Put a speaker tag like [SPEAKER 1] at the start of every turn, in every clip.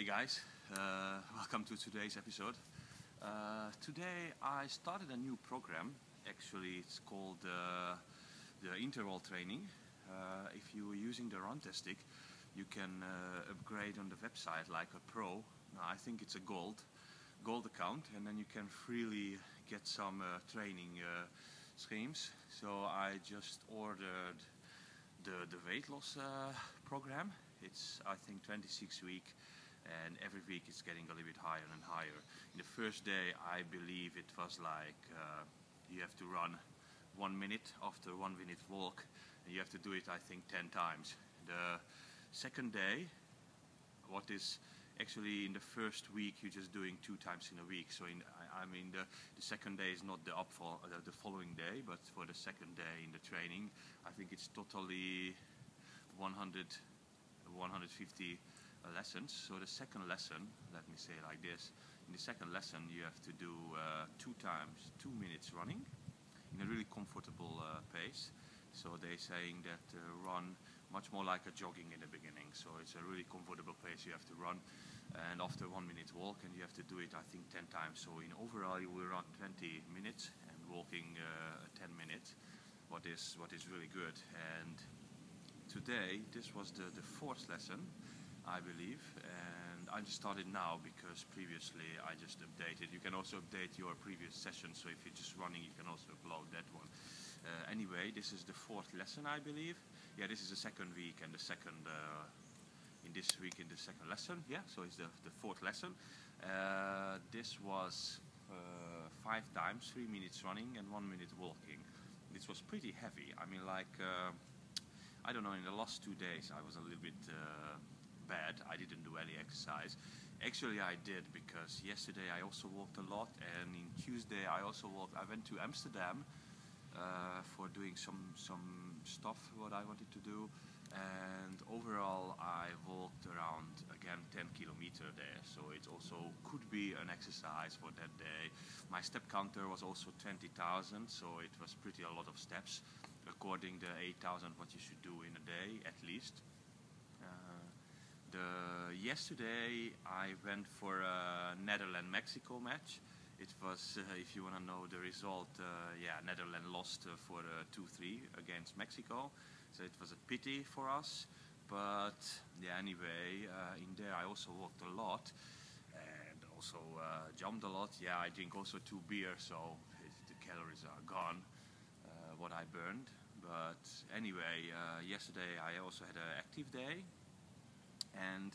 [SPEAKER 1] Hey guys, uh, welcome to today's episode. Uh, today I started a new program. Actually, it's called uh, the interval training. Uh, if you are using the Runtastic, you can uh, upgrade on the website like a pro. Now, I think it's a gold, gold account, and then you can freely get some uh, training schemes. So I just ordered the the weight loss program. It's I think 26 week and every week it's getting a little bit higher and higher. In the first day, I believe it was like uh, you have to run one minute after one minute walk, and you have to do it, I think, 10 times. The second day, what is actually in the first week you're just doing two times in a week. So in, I, I mean the, the second day is not the up for, uh, the following day, but for the second day in the training, I think it's totally 100, 150 lessons. So the second lesson, let me say like this, in the second lesson you have to do uh, two times two minutes running in a really comfortable uh, pace. So they're saying that uh, run much more like a jogging in the beginning. So it's a really comfortable pace you have to run. And after one minute walk, and you have to do it, I think, 10 times. So in overall, you will run 20 minutes and walking uh, 10 minutes. What is what is really good. And today, this was the, the fourth lesson. I believe. And I just started now because previously I just updated. You can also update your previous session, so if you're just running, you can also upload that one. Uh, anyway, this is the fourth lesson, I believe. Yeah, this is the second week and the second, uh, in this week in the second lesson. Yeah, so it's the, the fourth lesson. Uh, this was uh, five times, three minutes running and one minute walking. This was pretty heavy. I mean, like, uh, I don't know, in the last two days I was a little bit bad. I didn't do any exercise. Actually, I did because yesterday I also walked a lot, and in Tuesday I also walked. I went to Amsterdam uh, for doing some some stuff what I wanted to do, and overall I walked around again 10 kilometer there. So it also could be an exercise for that day. My step counter was also 20,000, so it was pretty a lot of steps according to 8,000 what you should do in a day at least. The, yesterday I went for a Netherlands-Mexico match. It was, uh, if you want to know the result, uh, yeah, Netherlands lost uh, for 2-3 against Mexico. So it was a pity for us. But yeah, anyway, uh, in there I also walked a lot and also uh, jumped a lot. Yeah, I drink also two beers, so the calories are gone, uh, what I burned. But anyway, yesterday I also had an active day and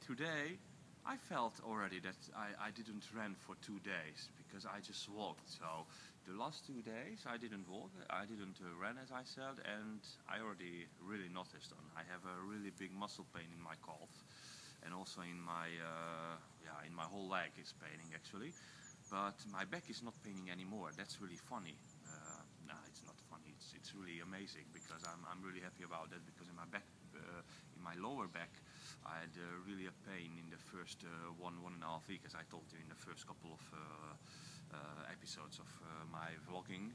[SPEAKER 1] today I felt already that I, I didn't run for two days because I just walked. So the last two days I didn't walk, I didn't uh, run as I said, and I already really noticed on. I have a really big muscle pain in my calf, and also in my uh, yeah in my whole leg is paining actually, but my back is not paining anymore. That's really funny. Uh, nah, it's not funny. It's it's really amazing because I'm I'm really happy about that because in my back uh, in my lower back I had uh, really a pain in the first uh, one, one and a half week, as I told you in the first couple of uh, episodes of my vlogging.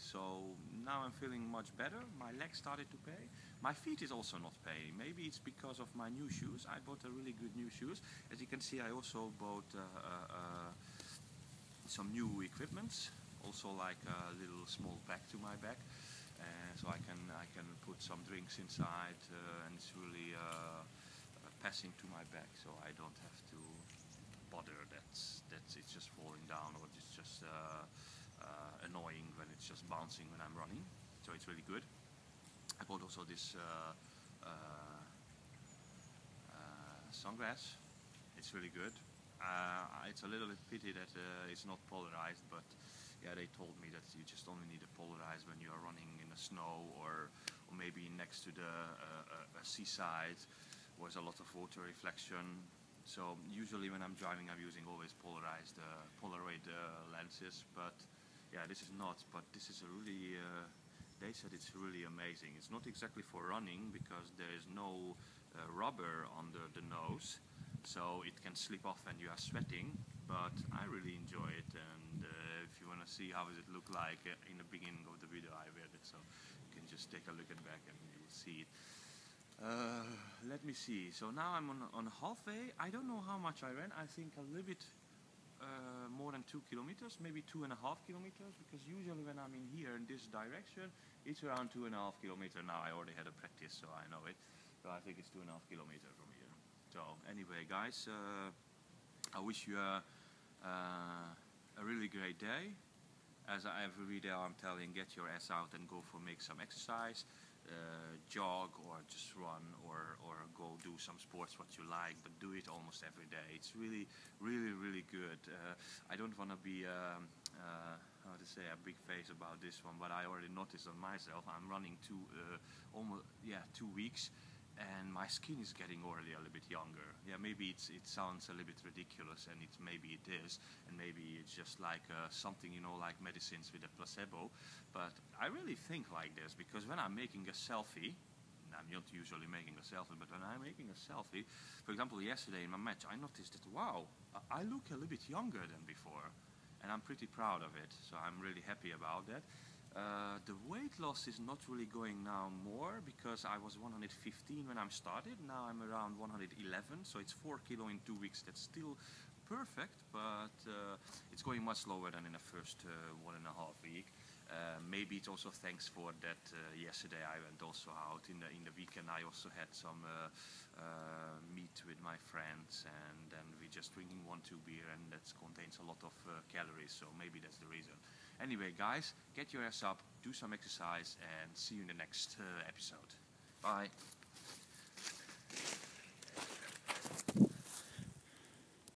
[SPEAKER 1] So now I'm feeling much better. My legs started to pay. My feet is also not paying. Maybe it's because of my new shoes. I bought a really good new shoes. As you can see, I also bought uh, uh, some new equipments. Also like a little small bag to my back. Uh, so I can I can put some drinks inside, and it's really passing to my back, so I don't have to bother that that it's just falling down or it's just uh, uh, annoying when it's just bouncing when I'm running. So it's really good. I bought also this uh, uh, uh sunglass. It's really good. Uh, it's a little bit pity that it's not polarized, but yeah, they told me that you just only need a polarized when you are running in the snow or, or maybe next to the seaside was a lot of water reflection. So usually when I'm driving, I'm using always polarized uh, Polaroid uh, lenses, but yeah, this is not. But this is a really, uh, they said it's really amazing. It's not exactly for running because there is no uh, rubber under the nose, so it can slip off when you are sweating. But I really enjoy it, and uh, if you want to see how does it look like uh, in the beginning of the video, I wear it, so you can just take a look at back and you will see it. Uh, let me see. So now I'm on on halfway. I don't know how much I ran. I think a little bit uh, more than two kilometers, maybe two and a half kilometers. Because usually when I'm in here in this direction, it's around two and a half kilometers. Now I already had a practice, so I know it. So I think it's two and a half kilometers from here. So anyway, guys, uh, I wish you a, uh, a really great day. As I, every day I'm telling, get your ass out and go for make some exercise uh, jog or just run or, or go do some sports what you like, but do it almost every day. It's really, really, really good. Uh, I don't want to be, um, uh, how to say, a big face about this one, but I already noticed on myself. I'm running two, uh, almost, yeah, two weeks and my skin is getting already a little bit younger. Yeah, maybe it's, it sounds a little bit ridiculous, and it's maybe it is, and maybe it's just like uh, something you know, like medicines with a placebo. But I really think like this because when I'm making a selfie, and I'm not usually making a selfie, but when I'm making a selfie, for example, yesterday in my match, I noticed that wow, I look a little bit younger than before, and I'm pretty proud of it. So I'm really happy about that. Uh, the weight loss is not really going now more because I was 115 when I started. Now I'm around 111, so it's 4 kilo in two weeks. That's still perfect, but uh, it's going much slower than in the first uh, one and a half week. Uh, maybe it's also thanks for that uh, yesterday I went also out in the in the weekend. I also had some meat with my friends, and then we just drinking one two beer, and that contains a lot of calories. So maybe that's the reason. Anyway, guys, get your ass up, do some exercise, and see you in the next uh, episode. Bye.